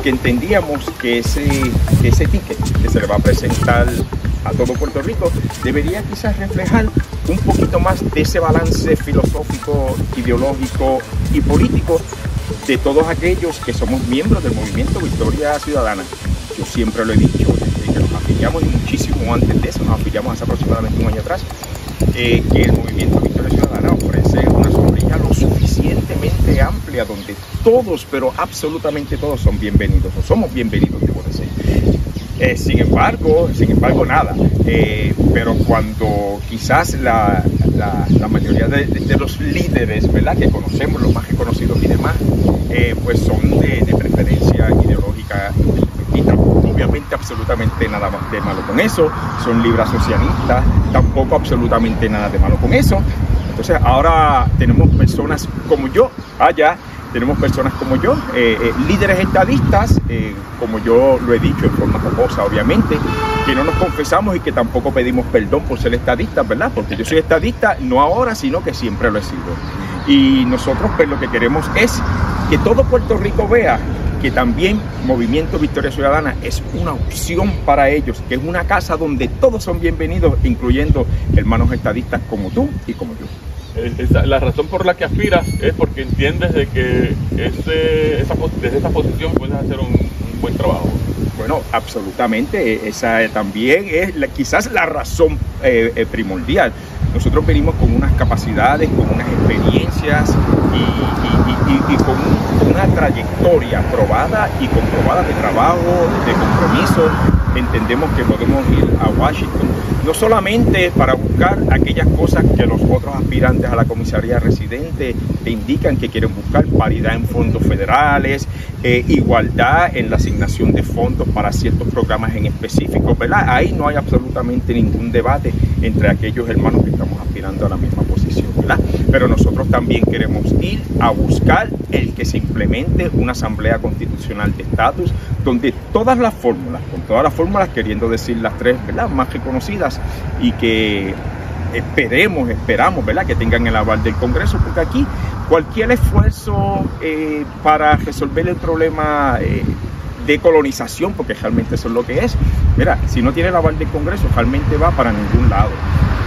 porque entendíamos que ese, ese ticket que se le va a presentar a todo Puerto Rico debería quizás reflejar un poquito más de ese balance filosófico, ideológico y político de todos aquellos que somos miembros del movimiento Victoria Ciudadana. Yo siempre lo he dicho, desde que nos afiliamos muchísimo antes de eso, nos afiliamos hace aproximadamente un año atrás, eh, que el movimiento Victoria Ciudadana ofrece una sombrilla lo suficientemente amplia donde todos, pero absolutamente todos son bienvenidos o somos bienvenidos, debo decir. Eh, sin embargo, sin embargo, nada. Eh, pero cuando quizás la, la, mayoría de, de, los líderes, ¿verdad? Que conocemos, los más reconocidos y demás, eh, pues son de, de preferencia ideológica obviamente absolutamente nada de malo con eso, son libres socialistas, tampoco absolutamente nada de malo con eso. Entonces ahora tenemos personas como yo allá tenemos personas como yo, eh, eh, líderes estadistas, eh, como yo lo he dicho en forma jocosa, obviamente, que no nos confesamos y que tampoco pedimos perdón por ser estadistas, ¿verdad? Porque yo soy estadista no ahora, sino que siempre lo he sido. Y nosotros pues lo que queremos es que todo Puerto Rico vea que también Movimiento Victoria Ciudadana es una opción para ellos, que es una casa donde todos son bienvenidos, incluyendo hermanos estadistas como tú y como yo la razón por la que aspiras es porque entiendes de que esa, desde esa posición puedes hacer un, buen trabajo. Bueno, absolutamente. Esa también es quizás la razón eh, eh, primordial. Nosotros venimos con unas capacidades, con unas experiencias y, con una trayectoria probada y comprobada de trabajo, de compromiso. Entendemos que podemos ir a Washington no solamente para buscar aquellas cosas que los otros aspirantes a la comisaría residente te indican que quieren buscar, paridad en fondos federales, eh, igualdad en la asignación de fondos para ciertos programas en específico, ¿verdad? Ahí no hay absolutamente ningún debate entre aquellos hermanos que estamos aspirando a la misma posición, ¿verdad? Pero nosotros también queremos ir a buscar el que se implemente una asamblea constitucional de estatus donde todas las fórmulas, con todas las fórmulas queriendo decir las tres, ¿verdad? Más reconocidas y que esperemos, esperamos, ¿verdad? Que tengan el aval del Congreso, porque aquí cualquier esfuerzo eh, para resolver el problema eh, de colonización, porque realmente eso es lo que es, mira, si no tiene el aval del Congreso, realmente va para ningún lado.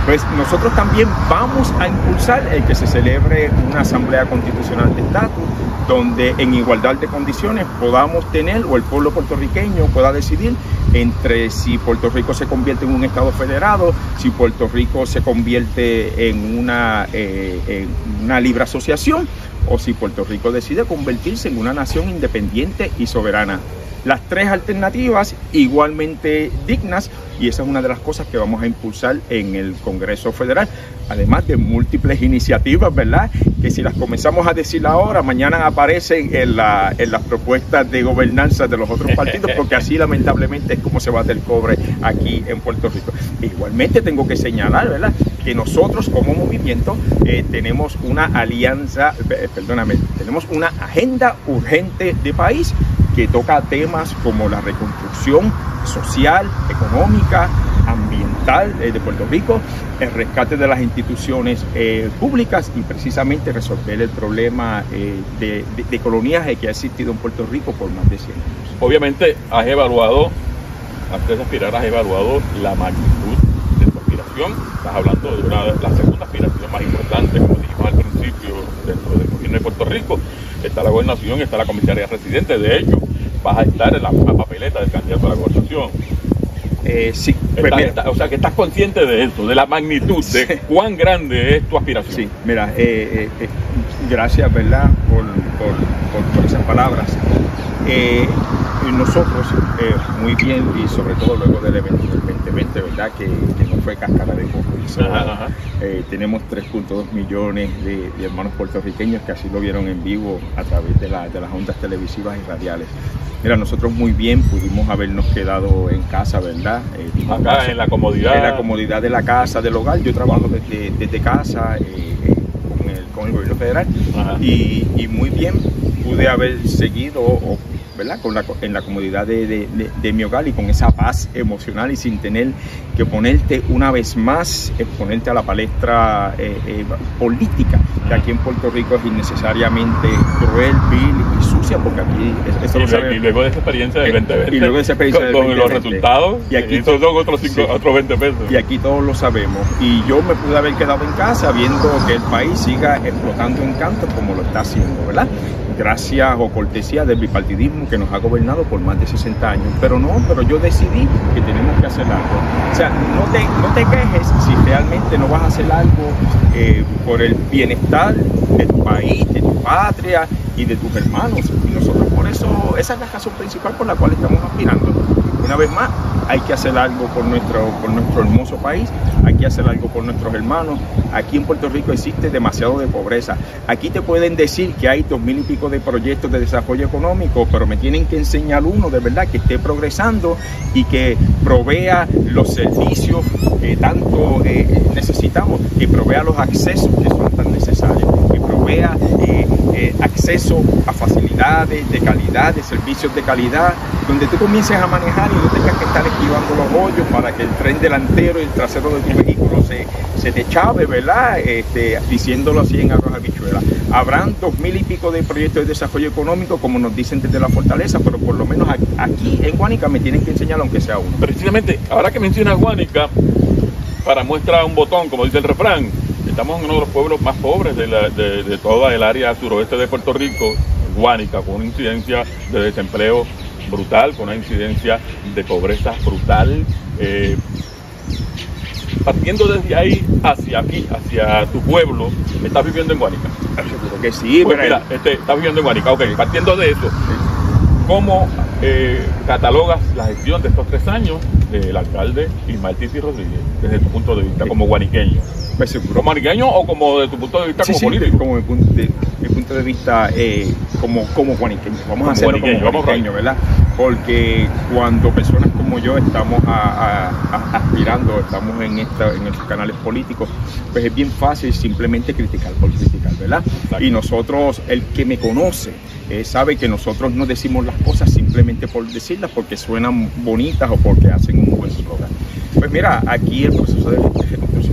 Pues nosotros también vamos a impulsar el que se celebre una asamblea constitucional de estatus donde en igualdad de condiciones podamos tener o el pueblo puertorriqueño pueda decidir entre si Puerto Rico se convierte en un estado federado, si Puerto Rico se convierte en una, eh, en una libre asociación o si Puerto Rico decide convertirse en una nación independiente y soberana las tres alternativas igualmente dignas y esa es una de las cosas que vamos a impulsar en el Congreso Federal, además de múltiples iniciativas, ¿verdad? Que si las comenzamos a decir ahora, mañana aparecen en, la, en las propuestas de gobernanza de los otros partidos, porque así lamentablemente es como se bate el cobre aquí en Puerto Rico. Igualmente tengo que señalar, ¿verdad? Que nosotros como movimiento eh, tenemos una alianza, eh, perdóname, tenemos una agenda urgente de país que toca temas como la reconstrucción social, económica, ambiental eh, de Puerto Rico, el rescate de las instituciones eh, públicas y precisamente resolver el problema eh, de, de, que ha existido en Puerto Rico por más de 100 años. Obviamente has evaluado, antes de aspirar, has evaluado la magnitud de tu aspiración. Estás hablando de una de las segunda aspiración más importante, como dijimos al principio, dentro del gobierno de Puerto Rico está la gobernación, está la comisaría residente. De hecho, vas a estar en la misma papeleta del candidato a la gobernación. Eh, sí, pues o sea que estás consciente de eso, de la magnitud, de cuán grande es tu aspiración. Sí, mira, eh, eh, gracias, ¿verdad?, por, por, esas palabras. nosotros, muy bien, y sobre todo luego del evento del 2020, ¿verdad?, que, no fue cascara de coco. tenemos 3.2 millones de, hermanos puertorriqueños que así lo vieron en vivo a través de, de las ondas televisivas y radiales. Mira, nosotros muy bien pudimos habernos quedado en casa, ¿verdad? Eh, Acá en la comodidad. En la comodidad de la casa, del hogar. Yo trabajo desde, desde casa eh, eh, con, el, gobierno federal. Y, y, muy bien pude haber seguido o ¿verdad? Con la, en la comodidad de, de, de, mi hogar y con esa paz emocional y sin tener que ponerte una vez más, exponerte a la palestra eh, eh, política, que aquí en Puerto Rico es innecesariamente cruel, vil y sucia, porque aquí eso y, lo y luego de esa experiencia del 2020, y luego de esa experiencia con, con los resultados, y aquí son otros, cinco, sí, otros 20 pesos. Y aquí todos lo sabemos. Y yo me pude haber quedado en casa viendo que el país siga explotando encantos como lo está haciendo, ¿verdad? Gracias o cortesía del bipartidismo que nos ha gobernado por más de 60 años. Pero no, pero yo decidí que tenemos que hacer algo. O sea, no te, no te quejes si realmente no vas a hacer algo eh, por el bienestar de tu país, de tu patria y de tus hermanos. Y nosotros por eso, esa es la razón principal por la cual estamos aspirando. Una vez más, hay que hacer algo por nuestro, por nuestro hermoso país, hay que hacer algo por nuestros hermanos. Aquí en Puerto Rico existe demasiado de pobreza. Aquí te pueden decir que hay dos mil y pico de proyectos de desarrollo económico, pero me tienen que enseñar uno de verdad que esté progresando y que provea los servicios que tanto eh, necesitamos, que provea los accesos que son tan necesarios, que provea eh, eh, acceso a facilidades de calidad, de servicios de calidad, donde tú comiences a manejar y no tengas que estar esquivando los hoyos para que el tren delantero y el trasero de tu vehículo se, se te chave, ¿verdad? Este, diciéndolo así en arroz habichuela. Habrán dos mil y pico de proyectos de desarrollo económico, como nos dicen desde la fortaleza, pero por lo menos aquí en Guánica me tienen que enseñar aunque sea uno. Precisamente, ahora que mencionas Guánica, para muestra un botón, como dice el refrán, estamos en uno de los pueblos más pobres de, la, de, de toda el área suroeste de Puerto Rico, Guánica, con una incidencia de desempleo brutal, con una incidencia de pobreza brutal. Eh, partiendo desde ahí hacia aquí, hacia tu pueblo, estás viviendo en Guanica. Seguro que sí, pues mira, este, estás viviendo en Guanica. Ok, partiendo de eso, ¿cómo eh, catalogas la gestión de estos tres años del alcalde Ismael Titi Rodríguez desde tu punto de vista como guaniqueño? ¿Como guaniqueño o como de tu punto de vista sí, como sí, político? Como mi punto de, mi punto de vista eh, como, como guaniqueño. Vamos Como a hacerlo como guaniqueño, ¿verdad? Porque cuando personas como yo estamos a, a, a aspirando, estamos en, esta, en estos canales políticos, pues es bien fácil simplemente criticar por criticar, ¿verdad? Exacto. Y nosotros, el que me conoce, eh, sabe que nosotros no decimos las cosas simplemente por decirlas, porque suenan bonitas o porque hacen un buen slogan. Pues mira, aquí el proceso de reconstrucción ha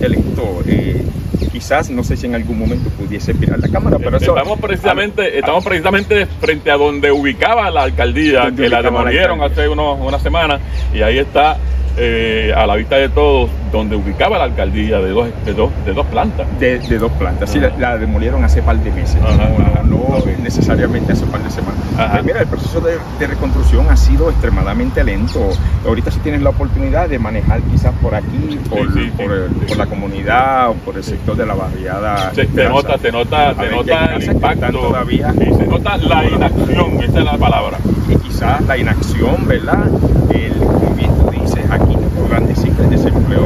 lento. Eh, quizás, no sé si en algún momento pudiese mirar la cámara, pero eso... estamos precisamente, estamos precisamente frente a donde ubicaba la alcaldía, que la demolieron hace unos, una semana, y ahí está eh, a la vista de todos, donde ubicaba la alcaldía de dos, de dos, de dos plantas. De, de dos plantas. Sí, la, la demolieron hace par de meses, Ajá, no, necesariamente hace par de semanas. Ajá. Pues mira, el proceso de, de reconstrucción ha sido extremadamente lento. Ahorita si tienes la oportunidad de manejar quizás por aquí, por, Sí, sí, por, sí, el- sí. por la comunidad o por el sector de la barriada. Esperanza. nota, se nota, que nota el impacto. todavía Sí, se nota la inacción, esa es la palabra. y quizás la inacción, ¿verdad? El, como bien tú dices, aquí te podrán decir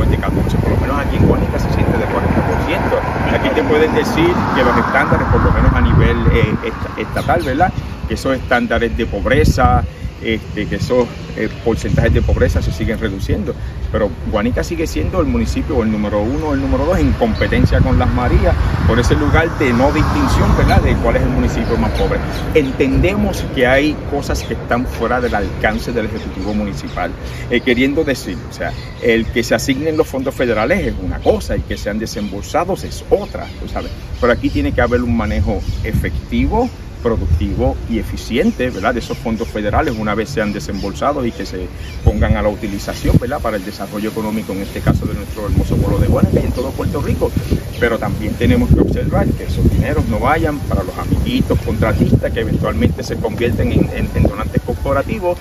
es de 14, por lo menos aquí en Guanica se siente de 40%. Aquí te pueden decir que los estándares, por lo menos a nivel eh, est- estatal, ¿verdad? Que esos estándares de pobreza, este, que esos eh, porcentajes de pobreza se siguen reduciendo. Pero Guanica sigue siendo el municipio el número uno el número dos en competencia con Las Marías por ese lugar de no distinción, ¿verdad? De cuál es el municipio más pobre. Entendemos que hay cosas que están fuera del alcance del Ejecutivo Municipal. Eh, queriendo decir, o sea, el que se asignen los fondos federales es una cosa y que sean desembolsados es otra, sabes. Pero aquí tiene que haber un manejo efectivo, productivo y eficiente, ¿verdad? De esos fondos federales una vez sean desembolsados y que se pongan a la utilización, ¿verdad? Para el desarrollo económico, en este caso de nuestro hermoso pueblo de Guanica y en todo Puerto Rico. Pero también tenemos que observar que esos dineros no vayan para los amiguitos contratistas que eventualmente se convierten en, en- donantes corporativos.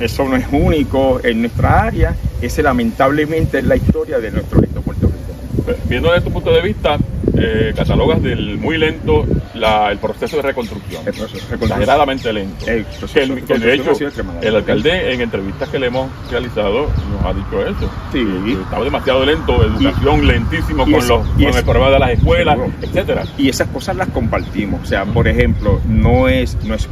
Eso no es único en nuestra área, ese lamentablemente es la historia de nuestro lindo Puerto Rico. Viendo desde tu punto de vista, eh, catalogas del muy lento la- el proceso de reconstrucción. El proceso de reconstrucción. Exageradamente lento. El proceso Que, de el- que de hecho, el alcalde en entrevistas que le hemos realizado nos ha dicho eso. Sí. Estaba demasiado lento, educación lentísimo y con, es- los, y con es- el problema de las escuelas, Seguro. etcétera. y esas cosas las compartimos. O sea, por ejemplo, no es, no es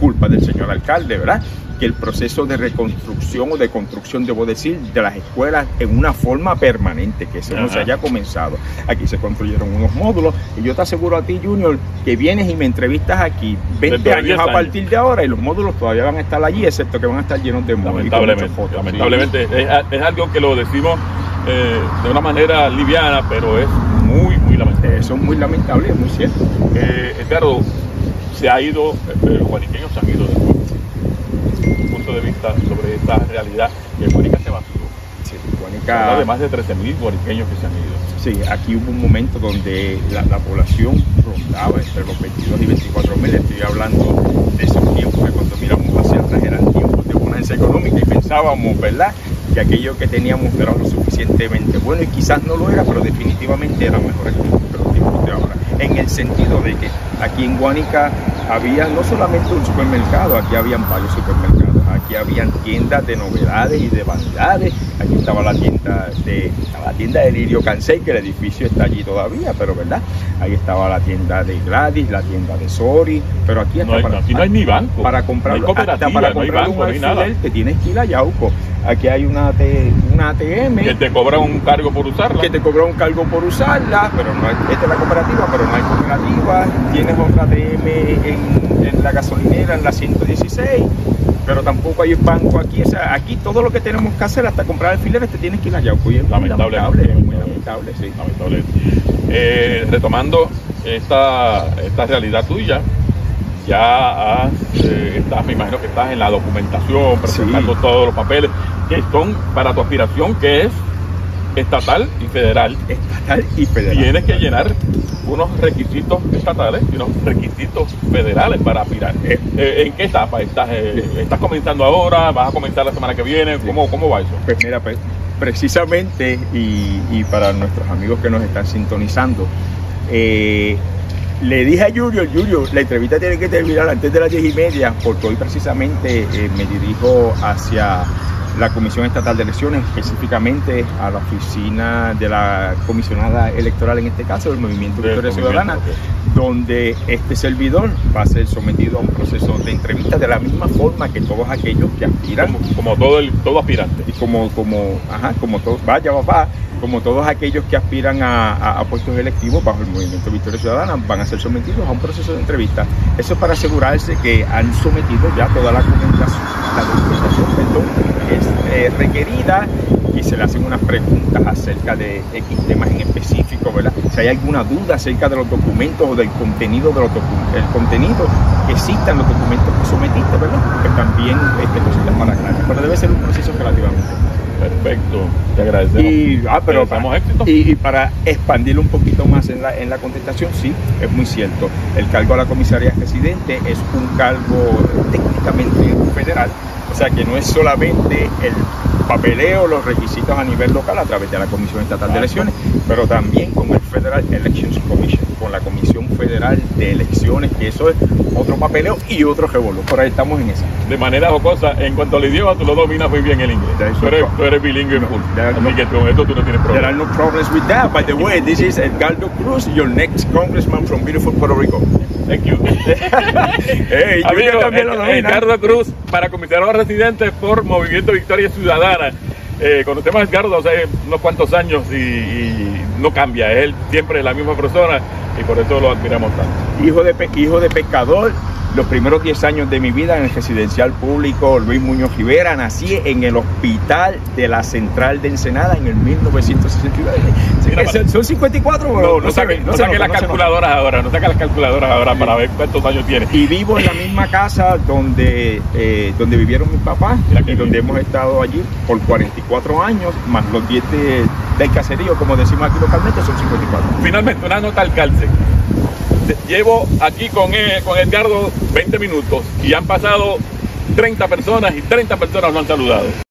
culpa del señor alcalde, ¿verdad? Que el proceso de reconstrucción o de construcción, debo decir, de las escuelas en una forma permanente, que eso no se haya comenzado. Aquí se construyeron unos módulos y yo te aseguro a ti, Junior, que vienes y me entrevistas aquí 20 años a partir de ahora y los módulos todavía van a estar allí, excepto que van a estar llenos de módulos. Lamentablemente, fotos, lamentablemente es, es, algo que lo decimos eh, de una manera liviana, pero es muy, muy lamentable. Eso es muy lamentable, es muy cierto. Eh, Edgardo, se ha ido, eh, los guariqueños se han ido punto de vista sobre esta realidad que Guarica se vació. Sí, Guanica... de más de 13.000 guariqueños que se han ido. Sí, aquí hubo un momento donde la, población rondaba entre los 22 y 24 mil. Estoy hablando de esos tiempos que cuando miramos hacia atrás eran tiempos de bonanza económica y pensábamos, ¿verdad? Que aquello que teníamos era lo suficientemente bueno y quizás no lo era, pero definitivamente era mejor que los tiempos de ahora. En el sentido de que aquí en Guánica había no solamente un supermercado, aquí habían varios supermercados, aquí habían tiendas de novedades y de vanidades, aquí estaba la tienda de la tienda de Lirio Cansei, que el edificio está allí todavía, pero verdad, ahí estaba la tienda de Gladys, la tienda de Sori, pero aquí, no hay, para, aquí no hay ni banco, para comprar hasta para comprar un alfiler que tienes que ir a Yauco. Aquí hay una, una ATM. Que te cobra un cargo por usarla. Que te cobra un cargo por usarla, pero no es, esta es la cooperativa, pero no hay cooperativa. Tienes otra ATM en, en la gasolinera, en la 116 pero tampoco hay banco aquí. O sea, aquí todo lo que tenemos que hacer hasta comprar alfileres te tienes que ir. Pues es lamentable, lamentable, muy lamentable, sí. Lamentable. Eh, retomando esta, esta realidad tuya, ya eh, estás, me imagino que estás en la documentación, presentando todos los papeles que son para tu aspiración, que es estatal y federal. Estatal y federal. Tienes que llenar unos requisitos estatales y unos requisitos federales para aspirar. Eh, eh, ¿En qué etapa estás? Eh, ¿Estás comenzando ahora? ¿Vas a comenzar la semana que viene? ¿Cómo, cómo va eso? Pues mira, pues, precisamente, y, para nuestros amigos que nos están sintonizando, le dije a Julio, Julio, la entrevista tiene que terminar antes de las diez y media, porque hoy precisamente me dirijo hacia la Comisión Estatal de Elecciones, específicamente a la oficina de la comisionada electoral, en este caso, del Movimiento Victoria Ciudadana, donde este servidor va a ser sometido a un proceso de entrevista de la misma forma que todos aquellos que aspiran. Como, todo el todo aspirante. Y como, como, ajá, como todo, vaya, va, como todos aquellos que aspiran a, puestos electivos bajo el Movimiento Victoria Ciudadana, van a ser sometidos a un proceso de entrevista. Eso es para asegurarse que han sometido ya toda la documentación, la documentación perdón, es eh, requerida y se le hacen unas preguntas acerca de X temas en específico, ¿verdad? Si hay alguna duda acerca de los documentos o del contenido de los el contenido que existan los documentos que sometiste, ¿verdad? Porque también este, cositas para aclarar. Pero debe ser un proceso relativamente. Perfecto, te agradecemos. Y, ah, pero para, y, para expandirlo un poquito más en la, en la contestación, sí, es muy cierto. El cargo a la comisaría residente es un cargo técnicamente federal, o sea que no es solamente el papeleo, los requisitos a nivel local a través de la Comisión Estatal de Elecciones, pero también con el Federal Elections Commission, con la Comisión Federal de Elecciones, que eso es otro papeleo y otro revolú. Por ahí estamos en eso. De manera jocosa, en cuanto al idioma, tú lo dominas muy bien el inglés. Tú eres, tú eres, bilingüe full. Así que con esto tú no tienes problema. There are no problems with that. By the way, this is Edgardo Cruz, your next congressman from beautiful Puerto Rico. Thank you. hey, Amigo, también lo Edgardo Cruz, para comisionado residente por Movimiento Victoria Ciudadana. Eh, conocemos a Edgardo hace unos cuantos años y, no cambia, él siempre es la misma persona y por eso lo admiramos tanto. Hijo de, hijo de pescador, los primeros 10 años de mi vida en el residencial público Luis Muñoz Rivera. Nací en el hospital de la Central de Ensenada en el 1969. son 54, no, no, no, no, saque las calculadoras ahora, no saque las calculadoras ahora para ver cuántos años tiene. Y vivo en la misma casa donde, eh, donde vivieron mis papás y donde hemos estado allí por 44 años, más los 10 del caserío, como decimos aquí localmente, son 54. Finalmente, una nota al calce llevo aquí con, eh, con Edgardo 20 minutos y han pasado 30 personas y 30 personas lo han saludado.